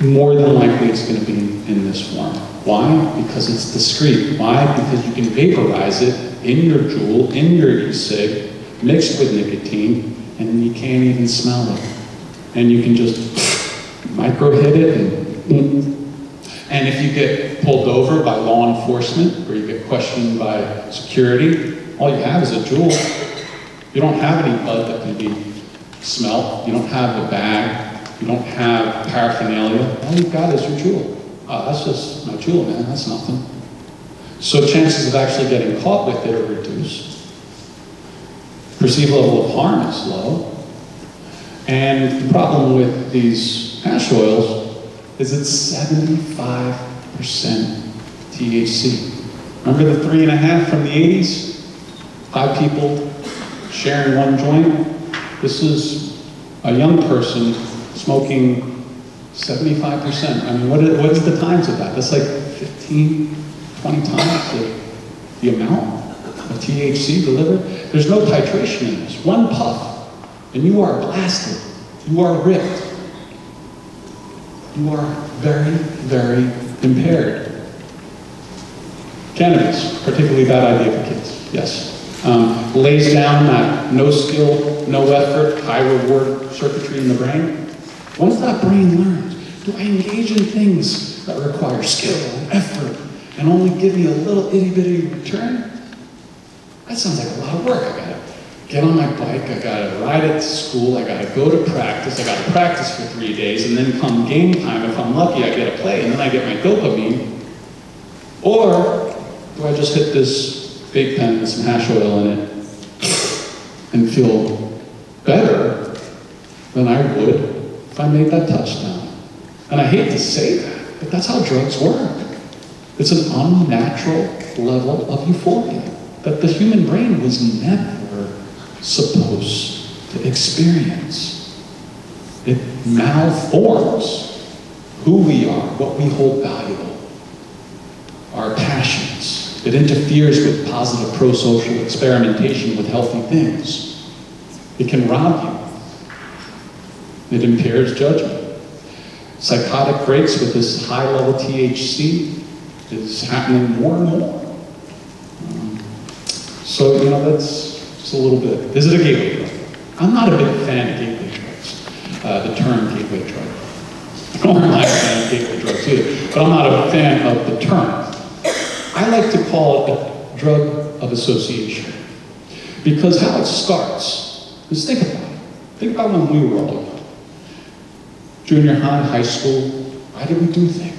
more than likely it's going to be in this form. Why? Because it's discreet. Why? Because you can vaporize it in your Juul, in your e-cig, mixed with nicotine, and you can't even smell it. And you can just micro hit it and mm. and if you get pulled over by law enforcement or you get questioned by security, all you have is a Juul. You don't have any bud that can be smelled. You don't have a bag. You don't have paraphernalia. All you've got is your Juul. Oh, that's just my Juul, man. That's nothing. So chances of actually getting caught with it are reduced. Perceived level of harm is low. And the problem with these hash oils is it's 75% THC. Remember the three and a half from the 80s? Five people sharing one joint? This is a young person smoking 75%. I mean, what is, what is the times of that? That's like 15, 20 times the, the amount of THC delivered. There's no titration in this. One puff, and you are blasted. You are ripped. You are very, very impaired. Cannabis, particularly bad idea for kids, yes. Um, lays down that no skill, no effort, high reward circuitry in the brain. Once that brain learns, do I engage in things that require skill and effort and only give me a little itty bitty return? That sounds like a lot of work. I gotta get on my bike, I gotta ride it to school, I gotta go to practice, I gotta practice for three days, and then come game time, if I'm lucky, I get a play, and then I get my dopamine. Or do I just hit this big pen with some hash oil in it and feel better than I would if I made that touchdown? And I hate to say that, but that's how drugs work. It's an unnatural level of euphoria that the human brain was never supposed to experience. It malforms who we are, what we hold valuable, our passions. It interferes with positive pro-social experimentation with healthy things. It can rob you. It impairs judgment. Psychotic breaks with this high level THC is happening more and more. Um, so, you know, that's just a little bit. Is it a gateway drug? I'm not a big fan of gateway drugs, uh, the term gateway drug. I'm not a fan of gateway drugs either, but I'm not a fan of the term. I like to call it a drug of association. Because how it starts is think about it. Think about when we were all. Junior high, high school, why did we do things?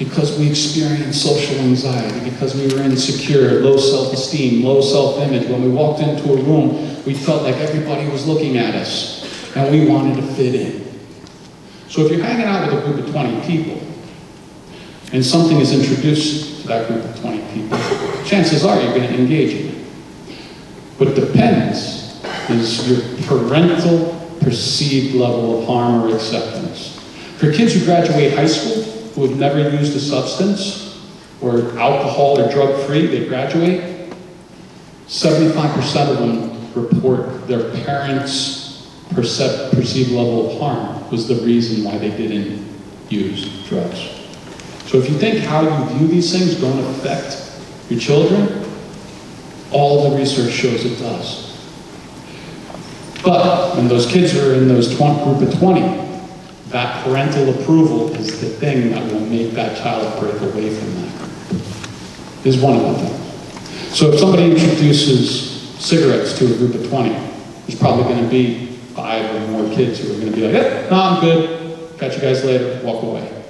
because we experienced social anxiety, because we were insecure, low self-esteem, low self-image. When we walked into a room, we felt like everybody was looking at us, and we wanted to fit in. So if you're hanging out with a group of 20 people, and something is introduced to that group of 20 people, chances are you're going to engage in it. What depends is your parental perceived level of harm or acceptance. For kids who graduate high school, who have never used a substance or alcohol or drug free, they graduate, 75% of them report their parents' perceived level of harm was the reason why they didn't use drugs. So if you think how you view these things don't affect your children, all the research shows it does. But when those kids are in those 20, group of 20, that parental approval is the thing that will make that child break away from that. Is one of the things. So if somebody introduces cigarettes to a group of 20, there's probably going to be five or more kids who are going to be like, yeah, no, I'm good. Catch you guys later. Walk away.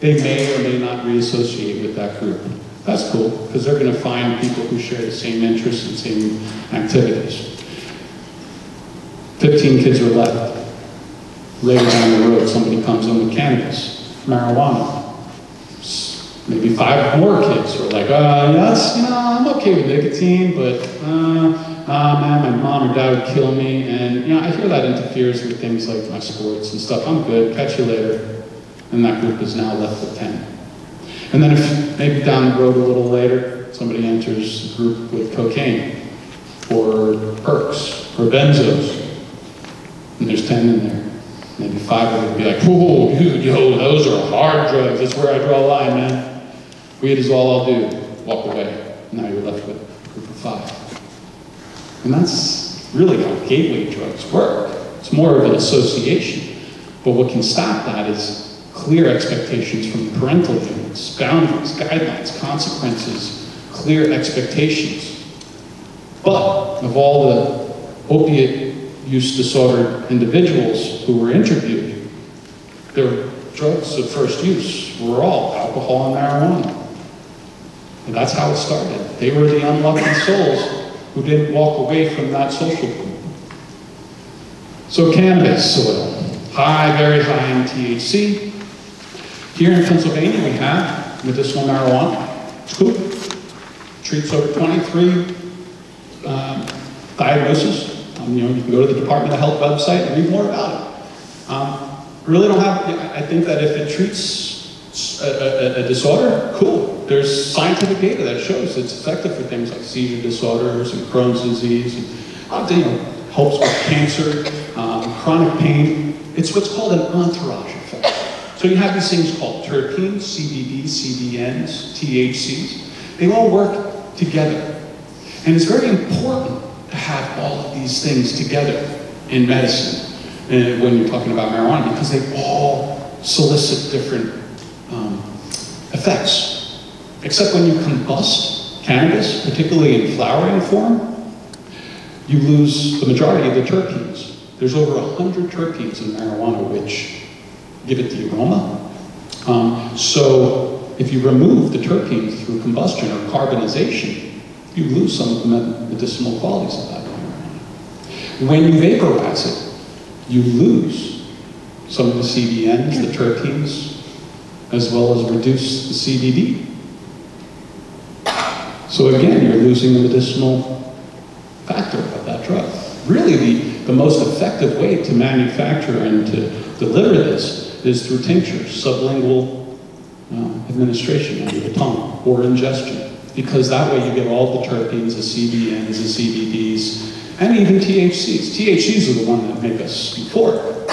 They may or may not reassociate with that group. That's cool, because they're going to find people who share the same interests and same activities. 15 kids are left later down the road, somebody comes in with cannabis, marijuana. Maybe five more kids are like, uh, yes, you know, I'm okay with nicotine, but, uh, uh, man, my mom or dad would kill me. And, you know, I hear that interferes with things like my sports and stuff. I'm good, catch you later. And that group is now left with 10. And then if maybe down the road a little later, somebody enters a group with cocaine or perks or benzos, and there's 10 in there. Maybe five of them would be like, whoa, dude, yo, those are hard drugs. That's where I draw a line, man. Weed is all I'll do. Walk away. Now you're left with a group of five. And that's really how gateway drugs work. It's more of an association. But what can stop that is clear expectations from the parental units, boundaries, guidelines, consequences, clear expectations. But of all the opiate use disordered individuals who were interviewed, their drugs of first use were all alcohol and marijuana. And that's how it started. They were the unlucky souls who didn't walk away from that social group. So cannabis soil, high, very high in THC. Here in Pennsylvania, we have medicinal marijuana. Cool. Treats over 23 um, diagnoses um, you know, you can go to the Department of Health website and read more about it. Um, really don't have, I think that if it treats a, a, a, disorder, cool. There's scientific data that shows it's effective for things like seizure disorders and Crohn's disease. And, uh, you know, helps with cancer, um, chronic pain. It's what's called an entourage effect. So you have these things called terpenes, CBD, CBNs, THCs. They all work together. And it's very important to have all of these things together in medicine and when you're talking about marijuana because they all solicit different um, effects. Except when you combust cannabis, particularly in flowering form, you lose the majority of the terpenes. There's over 100 terpenes in marijuana which give it the aroma. Um, so if you remove the terpenes through combustion or carbonization, you lose some of the medicinal qualities of that marijuana. When you vaporize it, you lose some of the CBNs, the terpenes, as well as reduce the CBD. So again, you're losing the medicinal factor of that drug. Really, the, the most effective way to manufacture and to deliver this is through tinctures, sublingual uh, administration under the tongue, or ingestion because that way you get all the terpenes, the CBNs, the CBDs, and even THCs. THCs are the one that make us euphoric.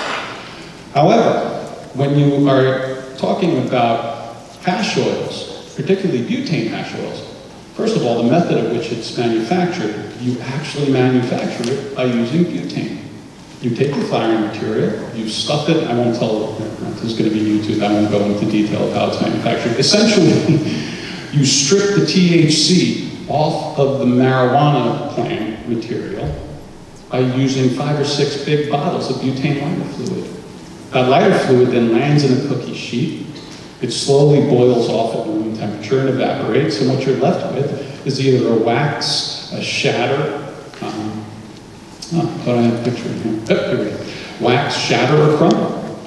However, when you are talking about hash oils, particularly butane hash oils, first of all, the method of which it's manufactured, you actually manufacture it by using butane. You take the flowering material, you stuff it, I won't tell, this is going to be YouTube, I won't go into detail of how it's manufactured. Essentially, You strip the THC off of the marijuana plant material by using five or six big bottles of butane lighter fluid. That lighter fluid then lands in a cookie sheet. It slowly boils off at room temperature and evaporates, and what you're left with is either a wax, a shatter, um, oh, thought I had a picture in here. Oh, here we go. Wax, shatter, or crumble.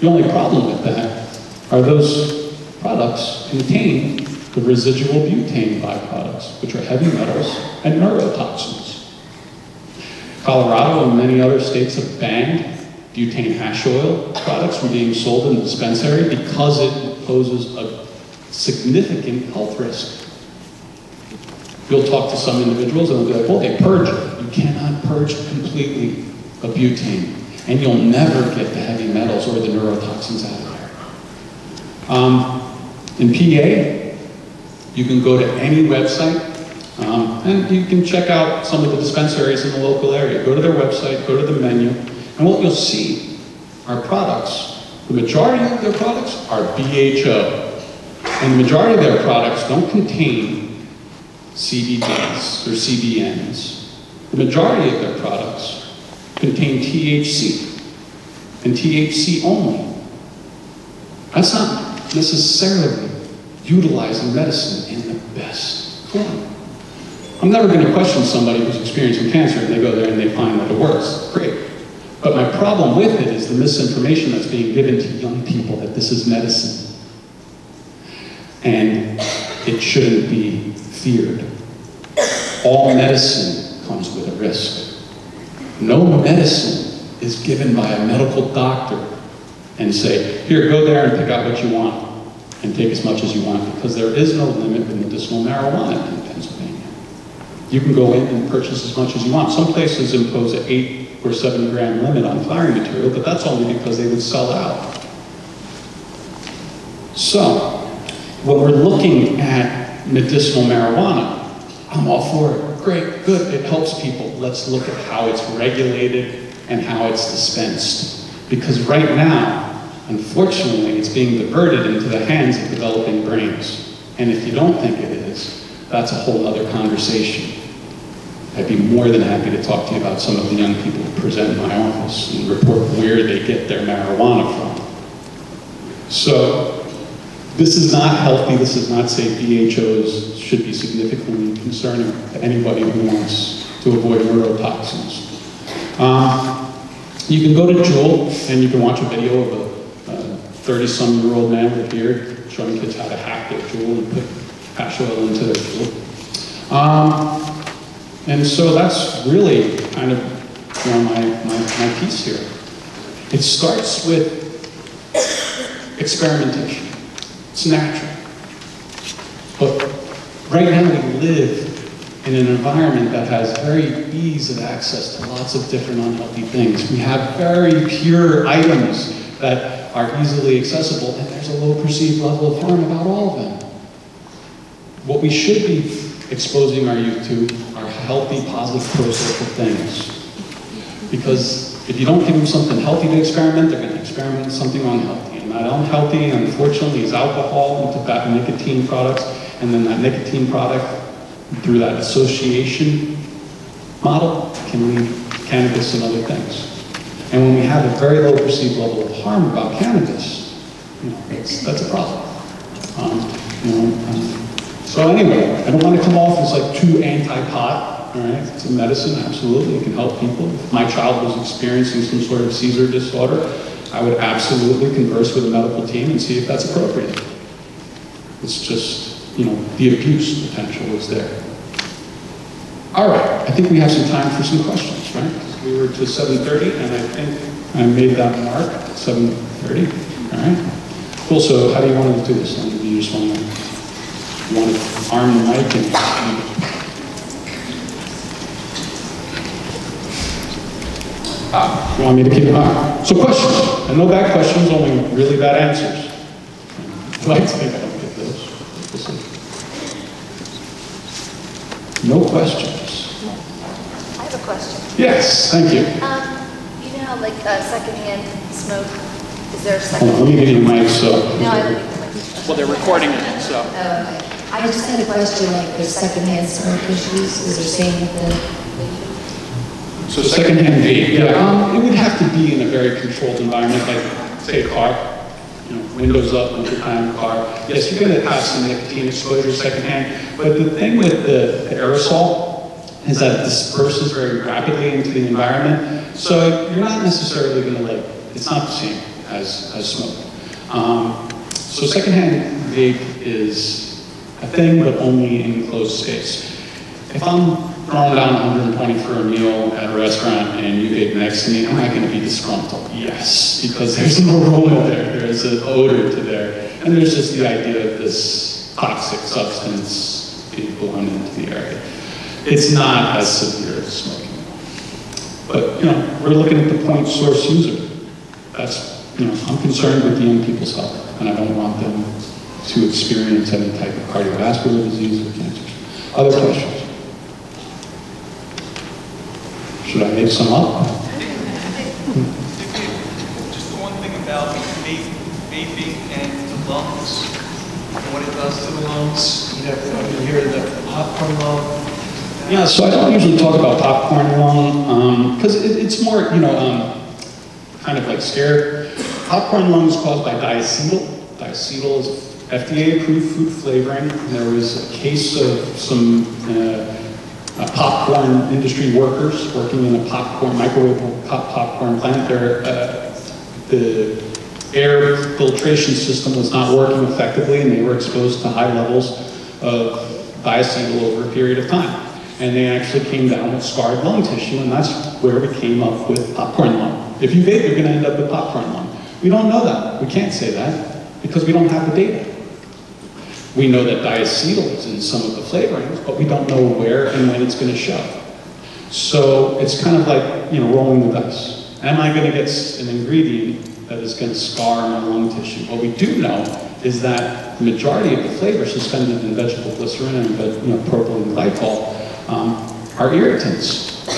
The only problem with that are those products contain the residual butane byproducts, which are heavy metals and neurotoxins. Colorado and many other states have banned butane hash oil products from being sold in the dispensary because it poses a significant health risk. You'll talk to some individuals and they'll be like, well, they purge. You cannot purge completely a butane, and you'll never get the heavy metals or the neurotoxins out of there. Um, in PA, you can go to any website um, and you can check out some of the dispensaries in the local area. Go to their website, go to the menu, and what you'll see are products. The majority of their products are BHO, and the majority of their products don't contain CBDs or CBNs. The majority of their products contain THC, and THC only. That's not necessarily utilizing medicine in the best form. I'm never going to question somebody who's experiencing cancer and they go there and they find that it works. Great. But my problem with it is the misinformation that's being given to young people that this is medicine. And it shouldn't be feared. All medicine comes with a risk. No medicine is given by a medical doctor and say, here, go there and pick out what you want and take as much as you want because there is no limit in medicinal marijuana in Pennsylvania. You can go in and purchase as much as you want. Some places impose an 8 or seven gram limit on firing material, but that's only because they would sell out. So, when we're looking at medicinal marijuana, I'm all for it. Great, good, it helps people. Let's look at how it's regulated and how it's dispensed. Because right now, unfortunately, it's being diverted into the hands of developing brains. And if you don't think it is, that's a whole other conversation. I'd be more than happy to talk to you about some of the young people who present in my office and report where they get their marijuana from. So this is not healthy. This is not safe. BHOs should be significantly concerning to anybody who wants to avoid neurotoxins. Um, you can go to Juul and you can watch a video of a 30-some-year-old man with a beard showing kids how to hack their Juul and put hash oil into their Juul. Um, and so that's really kind of you know, my, my, my piece here. It starts with experimentation. It's natural. But right now we live in an environment that has very ease of access to lots of different unhealthy things. We have very pure items that are easily accessible, and there's a low perceived level of harm about all of them. What we should be exposing our youth to are healthy, positive, pro-social things. Because if you don't give them something healthy to experiment, they're going to experiment something unhealthy. And that unhealthy, unfortunately, is alcohol and tobacco, nicotine products, and then that nicotine product, through that association model, can lead cannabis and other things. And when we have a very low perceived level of harm about cannabis, you know, that's, that's a problem. Um, you know, um, so anyway, I don't want to come off as like too anti-pot, all right? It's a medicine, absolutely, it can help people. If my child was experiencing some sort of seizure disorder, I would absolutely converse with the medical team and see if that's appropriate. It's just, you know, the abuse potential is there. All right, I think we have some time for some questions, right? We were to 7.30, and I think I made that mark, 7.30, all right? Cool, so how do you want to do this? Do you just want to want to arm the mic and ah, you want me to keep it? So questions, and no bad questions, only really bad answers. I'd like to think I don't get those. No questions. I have a question. Yes, thank you. Um, you know how like uh, secondhand smoke, is there a Hold on, let second? me get you the mic so. No, I don't need the mic. Well, they're recording it, so. Oh, okay. I just had a question, like, for secondhand smoke issues, is there saying that So secondhand vape, yeah, um, it would have to be in a very controlled environment, like, say, a car, you know, windows up, wintertime car. Yes, you're gonna have some nicotine exposure secondhand, but the thing with the the aerosol is that disperses very rapidly into the environment, so you're not necessarily gonna like, it's not the same as, as smoke. Um, so secondhand vape is a thing, but only in closed space. If I'm throwing down 120 for a meal at a restaurant and you get next to me, am I going to be disgruntled? Yes, because there's an aroma there, there's an odor to there, and there's just the idea of this toxic substance being blown into the area. It's not as severe as smoking. But, you know, we're looking at the point source user. That's, you know, I'm concerned with the young people's health, and I don't want them to experience any type of cardiovascular disease or cancer. Other questions? Should I make some up? Just the one thing about vaping and the lungs, and what it does to the lungs. You know, you hear the popcorn lung. Yeah, so I don't usually talk about popcorn lung, because it, it's more, you know, um, kind of like scared. Popcorn lung is caused by diacetyl. Diacetyl is FDA-approved food flavoring. There was a case of some uh, uh, popcorn industry workers working in a popcorn, microwave pop popcorn plant. Uh, the air filtration system was not working effectively, and they were exposed to high levels of diacetyl over a period of time. And they actually came down with scarred lung tissue, and that's where we came up with popcorn lung. If you vape, you're going to end up with popcorn lung. We don't know that. We can't say that because we don't have the data. We know that diacetyl is in some of the flavorings, but we don't know where and when it's going to show. So it's kind of like, you know, rolling the dice. Am I going to get an ingredient that is going to scar my lung tissue? What we do know is that the majority of the flavors suspended in vegetable glycerin and, you know, propylene glycol um, are irritants.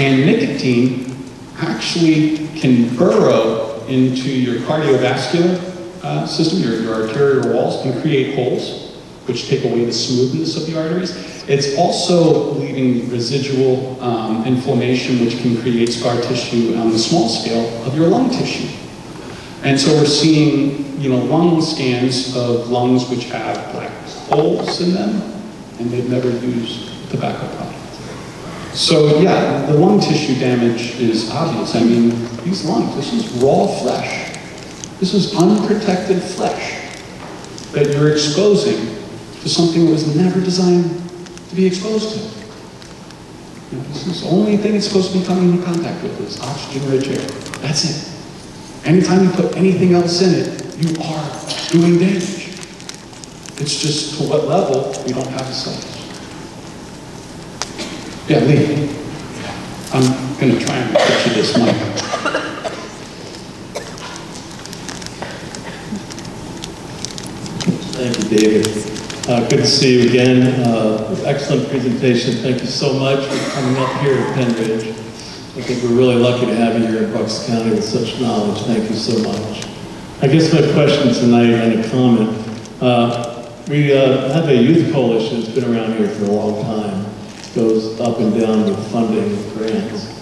And nicotine actually can burrow into your cardiovascular uh, system, your, your arterial walls, and create holes, which take away the smoothness of the arteries. It's also leaving residual um, inflammation, which can create scar tissue on the small scale of your lung tissue. And so we're seeing, you know, lung scans of lungs which have black holes in them, and they've never used tobacco product. So yeah, the lung tissue damage is obvious. I mean, these lungs, this is raw flesh. This is unprotected flesh that you're exposing to something that was never designed to be exposed to. You know, this is the only thing it's supposed to be coming into contact with is oxygen-rich air. That's it. Anytime you put anything else in it, you are doing damage. It's just to what level we don't have a say. Yeah, Lee. I'm gonna try and get you this mic. Thank you, David. Uh, Good to see you again. Uh, Excellent presentation. Thank you so much for coming up here at Pennridge. I think we're really lucky to have you here in Bucks County with such knowledge. Thank you so much. I guess my question tonight and a comment. uh, We uh, have a youth coalition that's been around here for a long time. Goes up and down with funding and grants.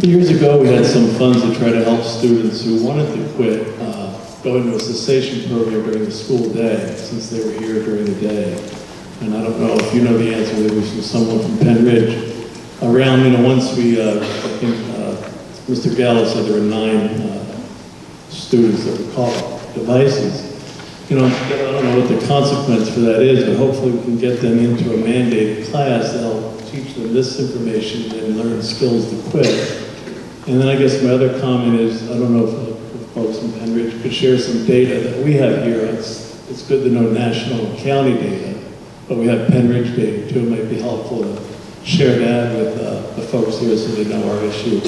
Years ago, we had some funds to try to help students who wanted to quit uh, go into a cessation program during the school day, since they were here during the day. And I don't know if you know the answer, maybe it was somebody from Pennridge. Around, you know, once we, uh, I think, uh, Mr. Gallo said there were nine uh, students that were caught devices. You know, I don't know what the consequence for that is, but hopefully we can get them into a mandated class that'll teach them this information and learn skills to quit. And then I guess my other comment is, I don't know if folks in Pennridge could share some data that we have here. It's, it's good to know national and county data, but we have Pennridge data too. It might be helpful to share that with uh, the folks here so they know our issue.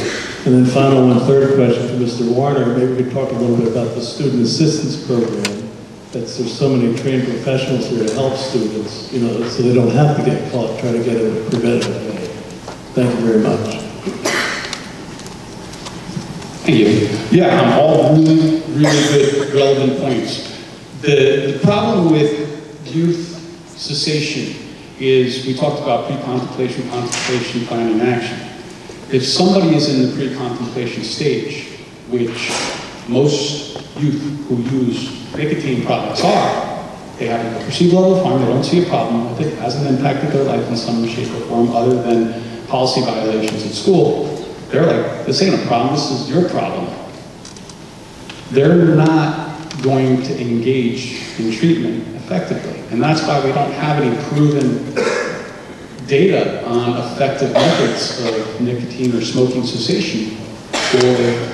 And then final one, third question for Mr. Warner. Maybe we could talk a little bit about the student assistance program. That's, there's so many trained professionals here to help students, you know, so they don't have to get caught trying to get a preventative way. Thank you very much. Thank you. Yeah, all really, really good, relevant points. The, the problem with youth cessation is, we talked about pre-contemplation, contemplation, planning, action. If somebody is in the pre-contemplation stage, which most youth who use nicotine products are, they have a perceived level of harm, they don't see a problem with it, it hasn't impacted their life in some shape or form other than policy violations at school, they're like, this ain't a problem, this is your problem. They're not going to engage in treatment effectively. And that's why we don't have any proven data on effective methods of nicotine or smoking cessation for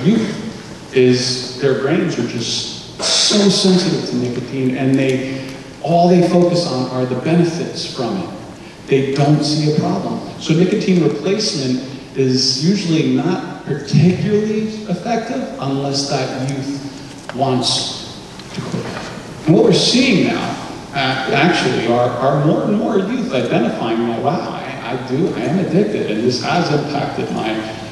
youth, is their brains are just so sensitive to nicotine and they, all they focus on are the benefits from it. They don't see a problem. So nicotine replacement is usually not particularly effective unless that youth wants to quit. And what we're seeing now, uh, actually, are, are more and more youth identifying wow, I, I do, I am addicted, and this has impacted my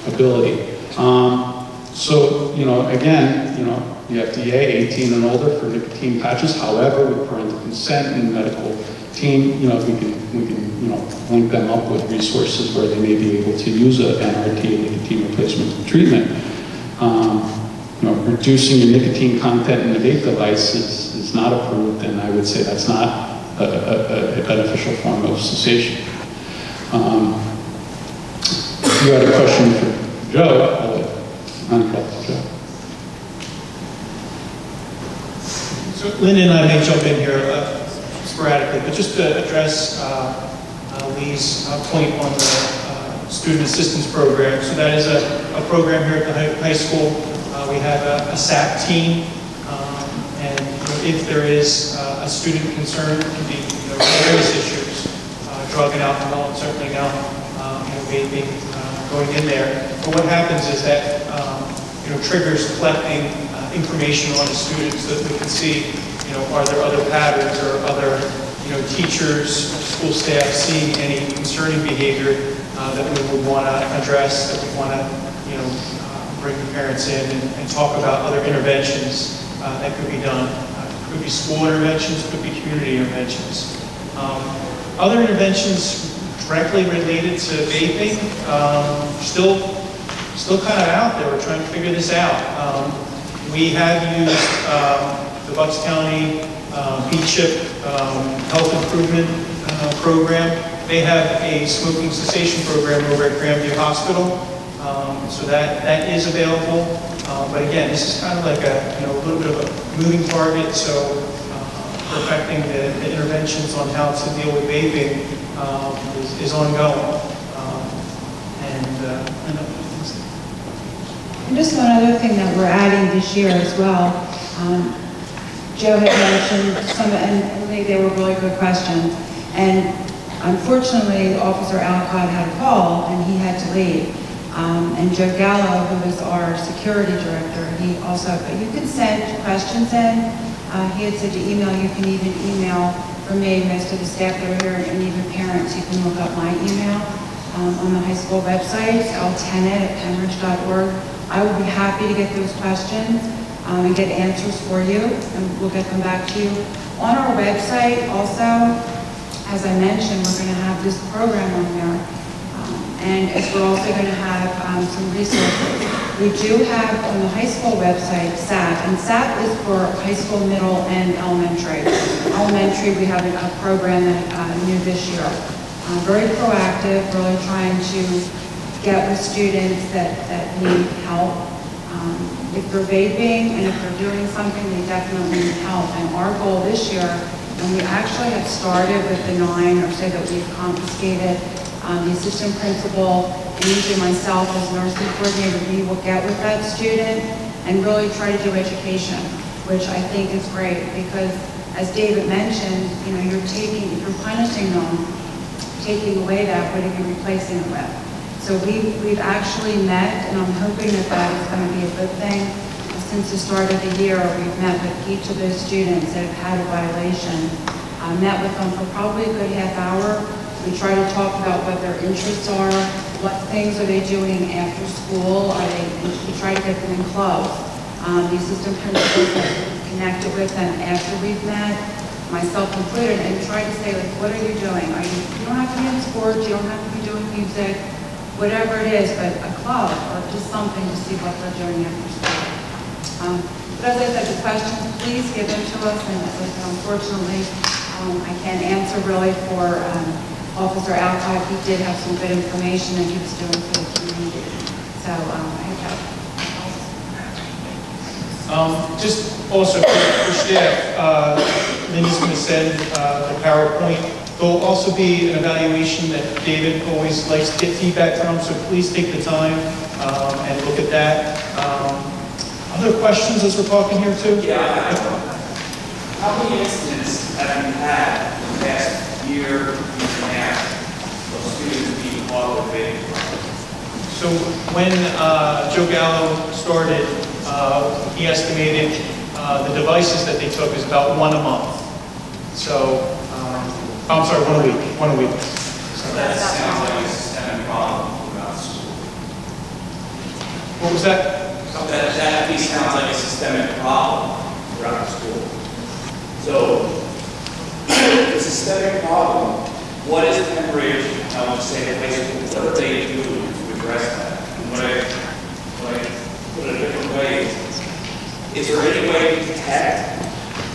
ability. Um, so, you know, again, you know, the FDA, 18 and older for nicotine patches, however, with parental consent and medical team, you know, we can, we can, you know, link them up with resources where they may be able to use a NRT, nicotine replacement treatment. Um, you know, reducing your nicotine content in the vape device is, is not approved, and I would say that's not a, a, a beneficial form of cessation. Um, you had a question for Joe, I'll let, I'll let Joe. So Linda and I may jump in here uh, sporadically, but just to address uh, uh, Lee's uh, point on the uh, student assistance program. So that is a, a program here at the high, high school. Uh, we have a, a SAP team, um, and you know, if there is uh, a student concern, it can be you know, various issues, uh, drug and alcohol, and certainly now, um, you know, vaping, uh, going in there. But what happens is that, um, you know, triggers collecting uh, information on the students so that we can see, you know, are there other patterns or other, you know, teachers, school staff seeing any concerning behavior uh, that we would want to address, that we want to, you know, uh, bring the parents in and and talk about other interventions uh, that could be done. Uh, Could be school interventions, could be community interventions. Um, Other interventions directly related to vaping, um, still, still kind of out there, we're trying to figure this out. Um, We have used um, the Bucks County uh, B-Chip um, Health Improvement uh, Program. They have a smoking cessation program over at Grandview Hospital, Um, so that, that is available. But again, this is kind of like a, you know, a little bit of a moving target, so uh, perfecting the the interventions on how to deal with vaping um, is is ongoing. Um, And, uh, and, uh, And just one other thing that we're adding this year as well. Um, Joe had mentioned some, and they were really good questions. And unfortunately, Officer Alcott had a call and he had to leave. Um, And Joe Gallo, who is our security director, he also, you can send questions in. Uh, He had said to email, you can even email for me, most of the staff that are here, and even parents, you can look up my email um, on the high school website, ltenant@penridge.org. I will be happy to get those questions um, and get answers for you, and we'll get them back to you. On our website also, as I mentioned, we're going to have this program on there. Um, And we're also going to have um, some resources. We do have on the high school website SAP, and SAP is for high school, middle, and elementary. Elementary, we have a program that uh, new this year. Uh, Very proactive, really trying to get with students that, that need help. Um, If they're vaping and if they're doing something, they definitely need help. And our goal this year, and we actually have started with the nine or so that we've confiscated, um, the assistant principal, and usually myself as nursing coordinator, we will get with that student and really try to do education, which I think is great because as David mentioned, you know, you're taking, you're punishing them, taking away that, what are you replacing it with? So we, we've actually met, and I'm hoping that that is going to be a good thing. Since the start of the year, we've met with each of those students that have had a violation. I met with them for probably a good half hour. We try to talk about what their interests are, what things are they doing after school, are they, we try to get them in clubs. Um, the assistant principals have connected with them after we've met, myself included, and try to say, like, what are you doing? Are you, you don't have to be in sports, you don't have to be doing music, whatever it is, but a club or just something to see what they're doing after school. Um, But as I said, the questions, please give them to us, and as I said, unfortunately, um, I can't answer really for um, Officer Alcott. He did have some good information that he was doing for the community. So um, I hope Um, Just also for for staff, uh, Linda's going to send uh, the PowerPoint. There'll also be an evaluation that David always likes to get feedback from, so please take the time um, and look at that. Um, Other questions as we're talking here too? Yeah, I have one. How many incidents have you had in the past year, year and a half of students being vaping? So when uh, Joe Gallo started, uh, he estimated uh, the devices that they took is about one a month. So, um, I'm sorry, one a week, one a week. So That sounds like a systemic problem throughout school. What was that? That, that at least sounds like a systemic problem throughout school. So, the systemic problem, what is Pennridge, I would say, the high school, what are they doing to address that? And what I, what I put it a different way, is there any way to detect,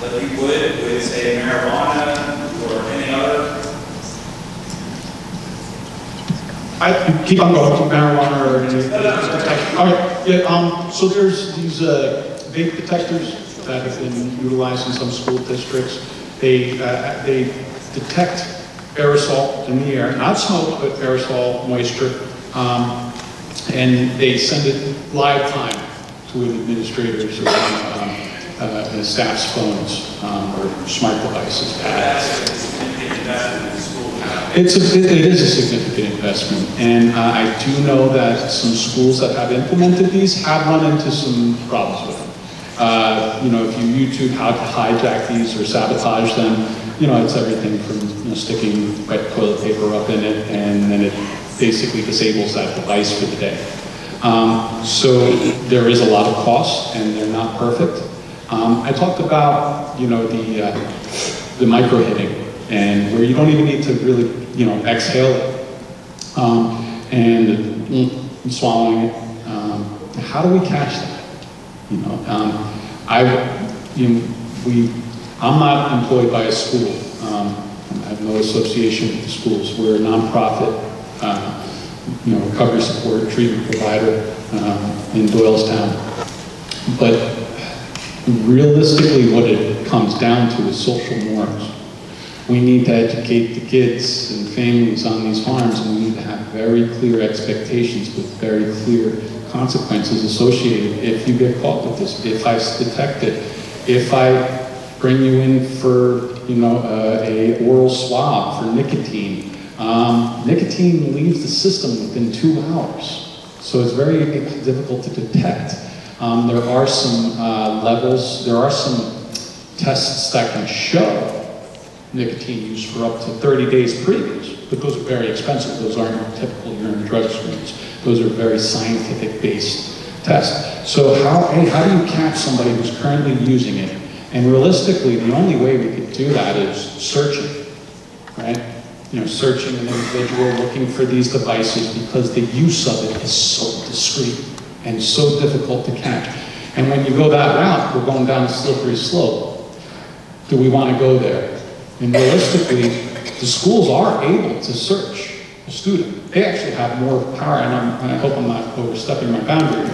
like you would with, say, marijuana or any other I, keep on going, marijuana or any. All right, yeah, um, so there's these, uh, vape detectors that have been utilized in some school districts. They, uh, they detect aerosol in the air, not smoke, but aerosol, moisture. Um, and they send it live time to administrators or, um, uh, staff's phones, um, or smart devices. It's a, it it is a significant investment, and uh, I do know that some schools that have implemented these have run into some problems with them. Uh, You know, if you YouTube how to hijack these or sabotage them, you know, it's everything from, you know, sticking wet toilet paper up in it, and then it basically disables that device for the day. Um, So there is a lot of cost, and they're not perfect. Um, I talked about, you know, the, uh, the micro hitting, and where you don't even need to really, you know, exhale it, um, and mm, swallowing it. Um, how do we catch that? You know, um, I, you know, we, I'm not employed by a school. Um, I have no association with the schools. We're a nonprofit, uh, you know, recovery support treatment provider um, in Doylestown. But realistically, what it comes down to is social norms. We need to educate the kids and families on these harms, and we need to have very clear expectations with very clear consequences associated if you get caught with this, if I detect it, if I bring you in for, you know, uh, a oral swab for nicotine. Um, nicotine leaves the system within two hours, so it's very difficult to detect. Um, there are some uh, levels, there are some tests that can show nicotine use for up to 30 days previous, but those are very expensive. Those aren't typical urine drug screens. Those are very scientific-based tests. So how, how do you catch somebody who's currently using it? And realistically, the only way we could do that is searching, right? You know, searching an individual, looking for these devices because the use of it is so discreet and so difficult to catch. And when you go that route, we're going down a slippery slope. Do we want to go there? And realistically, the schools are able to search a student. They actually have more power, and, and I hope I'm not overstepping my boundary,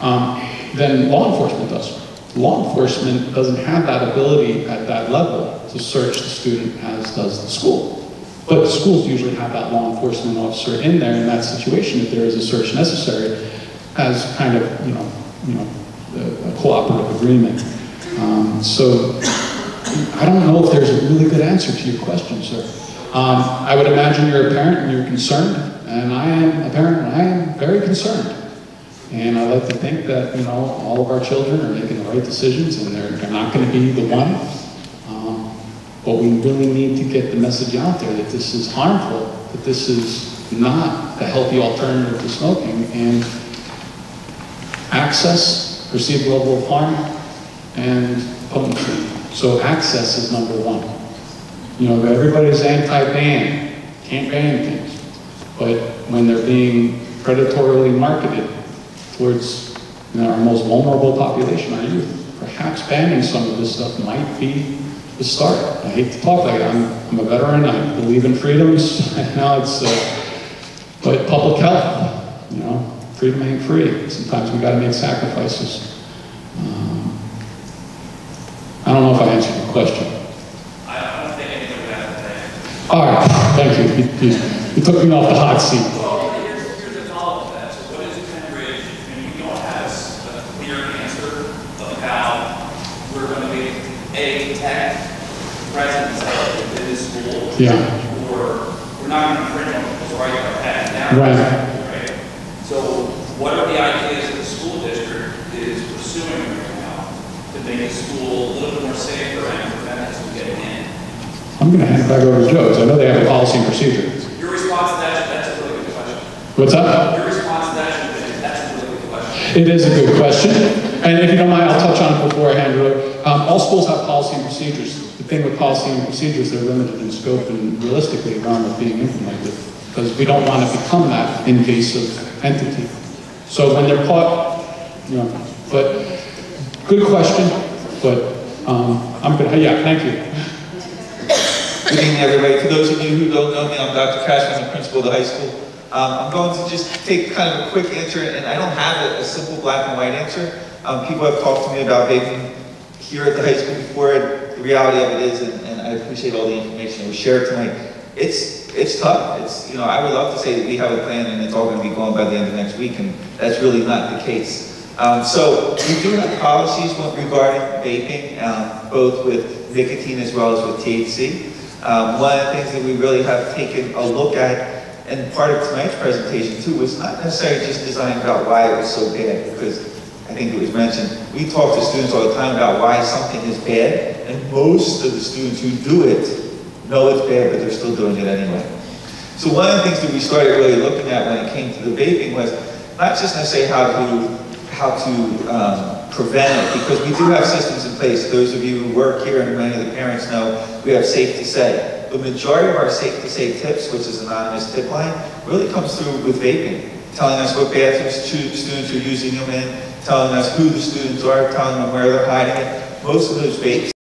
um, than law enforcement does. Law enforcement doesn't have that ability at that level to search the student as does the school. But schools usually have that law enforcement officer in there in that situation if there is a search necessary as kind of, you know, you know, a a cooperative agreement. Um, so I don't know if there's a really good answer to your question, sir. Um, I would imagine you're a parent and you're concerned, and I am a parent and I am very concerned. And I like to think that, you know, all of our children are making the right decisions and they're, they're not going to be the one. Um, but we really need to get the message out there that this is harmful, that this is not a healthy alternative to smoking, and access, perceived level of harm, and potency. So access is number one. You know, everybody's anti-ban, can't ban things. But when they're being predatorily marketed towards you know, our most vulnerable population, our youth, perhaps banning some of this stuff might be the start. I hate to talk like. I'm, I'm a veteran. I believe in freedoms. now it's, uh, but public health, freedom ain't free. Sometimes we've got to make sacrifices. Um, I don't know if I answered your question. I don't think anything would have to say. All right, thank you. You, you- you took me off the hot seat. Well, here's, here's a follow-up to that. What is Pennridge, and we don't have a clear answer of how we're going to be, A, presence within the school. Yeah. Or we're not going to infringe on people's right to pass down. Right. Right? So what are the ideas that the school district is pursuing right now to make the school a little bit more safer and prevent us from getting in? I'm going to hand it back over to Joe, 'cause I know they have a policy and procedure. Your response to that, that's a really good question. What's that? Your response to that that's a really good question. It is a good question, and if you don't mind, I'll touch on it before I hand it over. Um, all schools have policy and procedures. The thing with policy and procedures, they're limited in scope and realistically realm of being implemented, because we don't want to become that invasive entity. So when they're caught, you know, but, good question, but, um, I'm gonna, yeah, thank you. Good evening, everybody. For those of you who don't know me, I'm Dr. Cash, I'm the principal of the high school. Um, I'm going to just take kind of a quick answer, and I don't have a, a simple black and white answer. Um, people have talked to me about vaping here at the high school before. The reality of it is, and, and I appreciate all the information that was shared tonight, it's, it's tough. It's, you know, I would love to say that we have a plan and it's all going to be gone by the end of next week, and that's really not the case. Um, so we do have policies regarding vaping, um, both with nicotine as well as with THC. Um, one of the things that we really have taken a look at, and part of tonight's presentation too, was not necessarily just designing about why it was so bad, because I think it was mentioned, we talk to students all the time about why something is bad, and most of the students who do it know it's bad, but they're still doing it anyway. So one of the things that we started really looking at when it came to the vaping was not just necessarily how to, how to um, prevent it, because we do have systems in place. Those of you who work here and many of the parents know, we have Safe to Say. The majority of our Safe to Say tips, which is anonymous tip line, really comes through with vaping, telling us what bathrooms stu- students are using them in, telling us who the students are, telling them where they're hiding it. Most of those vapes